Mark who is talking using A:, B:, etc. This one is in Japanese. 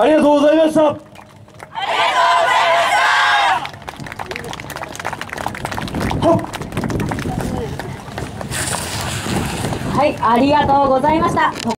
A: ありがとうございました
B: はい、ありがとうございました。